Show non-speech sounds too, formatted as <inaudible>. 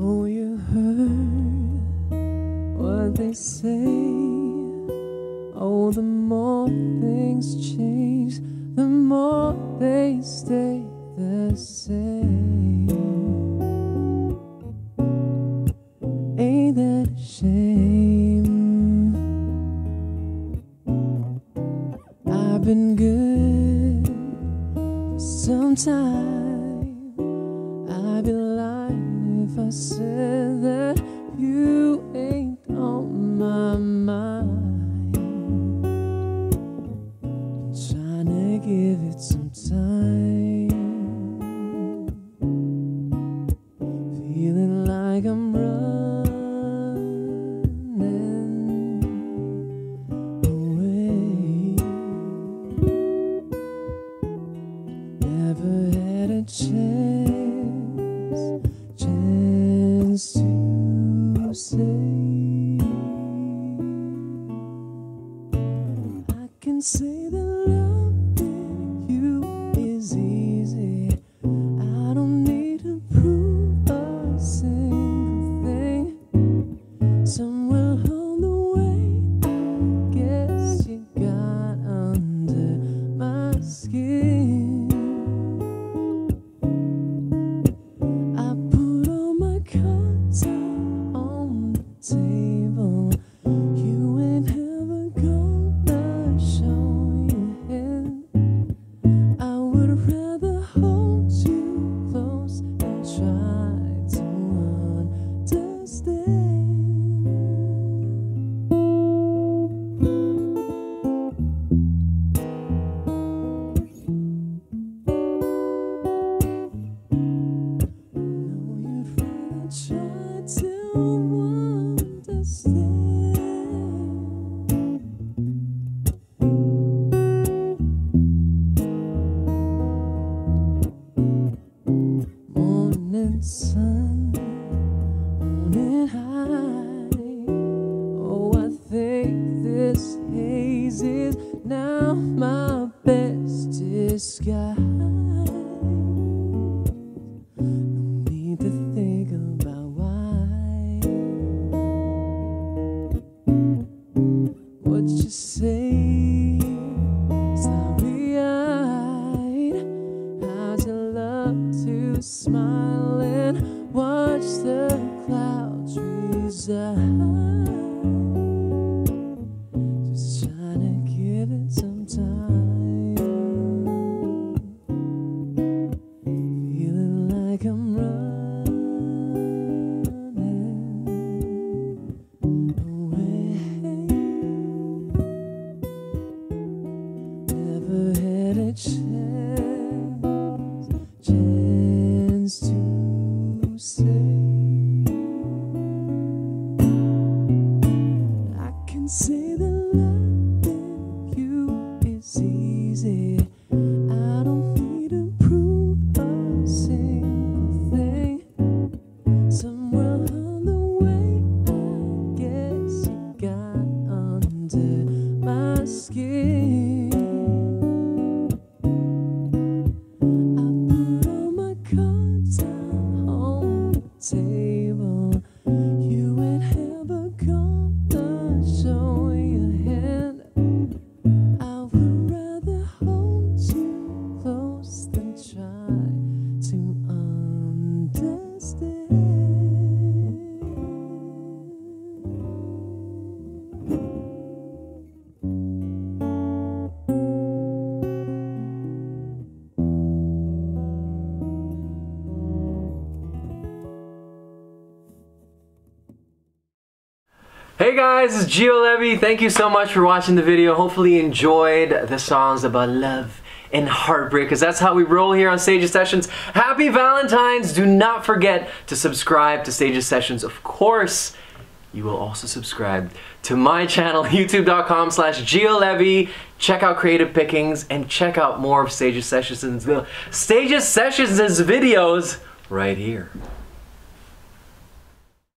Oh, you heard what they say. Oh, the more things change, the more they stay the same. Time. I'd be lying if I said that Never had a chance, chance to say. I can say that Morning sun, morning high. Oh, I think this haze is now my best disguise. Just trying to give it some time. Feeling like I'm running away. Never had a chance, chance to say. Say that loving you is easy. Guys, it's Gio Levy. Thank you so much for watching the video. Hopefully you enjoyed the songs about love and heartbreak because that's how we roll here on Stages Sessions. Happy Valentine's. Do not forget to subscribe to Stages Sessions. Of course, you will also subscribe to my channel, <laughs> youtube.com slash giolevy. Check out Creative Pickings and check out more of Stages Sessions' Stages Sessions' videos right here.